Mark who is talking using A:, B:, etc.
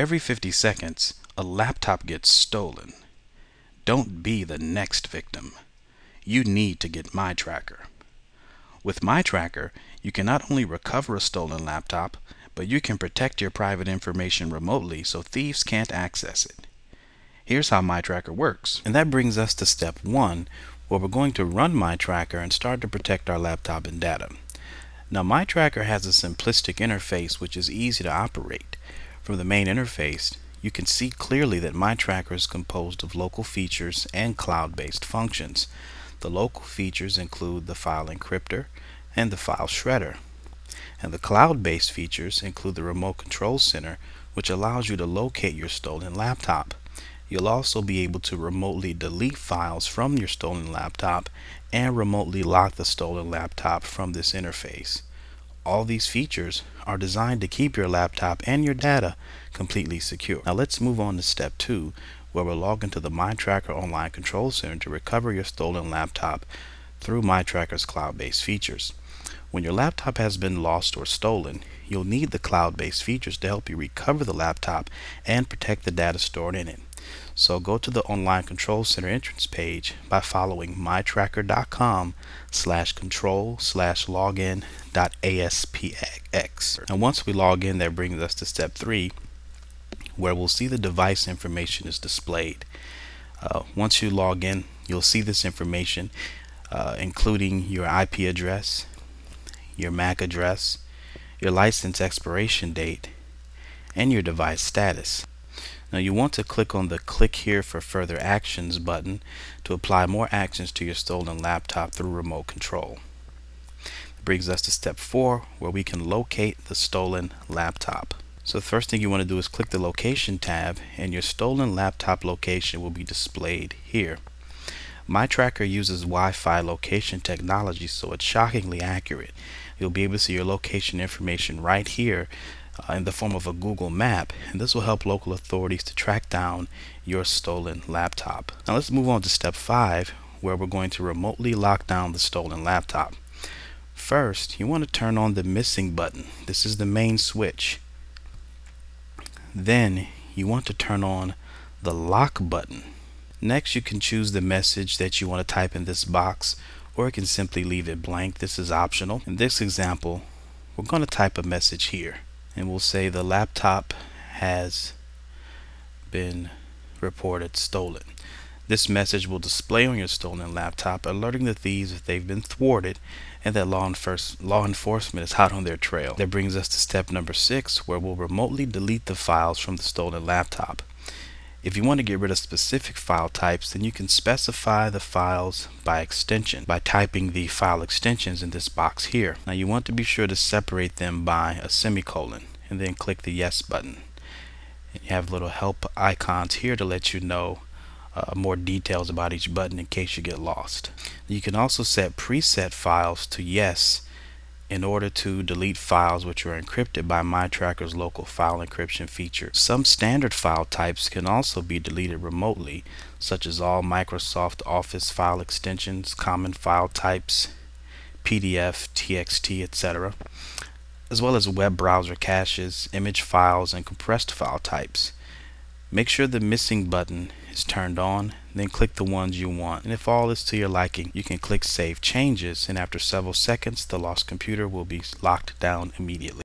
A: Every 50 seconds, a laptop gets stolen. Don't be the next victim. You need to get miTracker. With miTracker, you can not only recover a stolen laptop, but you can protect your private information remotely so thieves can't access it. Here's how miTracker works. And that brings us to step one, where we're going to run miTracker and start to protect our laptop and data. Now miTracker has a simplistic interface which is easy to operate. From the main interface, you can see clearly that miTracker is composed of local features and cloud-based functions. The local features include the file encryptor and the file shredder. And the cloud-based features include the remote control center, which allows you to locate your stolen laptop. You'll also be able to remotely delete files from your stolen laptop and remotely lock the stolen laptop from this interface. All these features are designed to keep your laptop and your data completely secure. Now let's move on to step two where we'll log into the miTracker Online Control Center to recover your stolen laptop through miTracker's cloud-based features. When your laptop has been lost or stolen, you'll need the cloud-based features to help you recover the laptop and protect the data stored in it. So go to the Online Control Center entrance page by following mitracker.com slash control slash login dot aspx. And once we log in, that brings us to step three, where we'll see the device information is displayed. Uh, once you log in, you'll see this information, uh, including your IP address, your MAC address, your license expiration date, and your device status. Now you want to click on the click here for further actions button to apply more actions to your stolen laptop through remote control. It brings us to step four where we can locate the stolen laptop. So the first thing you want to do is click the location tab and your stolen laptop location will be displayed here. miTracker uses Wi-Fi location technology so it's shockingly accurate. You'll be able to see your location information right here uh, in the form of a Google map and this will help local authorities to track down your stolen laptop. Now let's move on to step 5 where we're going to remotely lock down the stolen laptop. First you want to turn on the missing button. This is the main switch. Then you want to turn on the lock button. Next you can choose the message that you want to type in this box or you can simply leave it blank. This is optional. In this example we're going to type a message here and we'll say the laptop has been reported stolen. This message will display on your stolen laptop, alerting the thieves if they've been thwarted and that law, law, enforcement is hot on their trail. That brings us to step number six, where we'll remotely delete the files from the stolen laptop. If you want to get rid of specific file types, then you can specify the files by extension by typing the file extensions in this box here. Now you want to be sure to separate them by a semicolon and then click the yes button. And you have little help icons here to let you know uh, more details about each button in case you get lost. You can also set preset files to yes in order to delete files which are encrypted by miTracker's local file encryption feature. Some standard file types can also be deleted remotely, such as all Microsoft Office file extensions, common file types, PDF, TXT, etc., as well as web browser caches, image files, and compressed file types. Make sure the missing button is turned on, then click the ones you want. And if all is to your liking, you can click Save Changes, and after several seconds, the lost computer will be locked down immediately.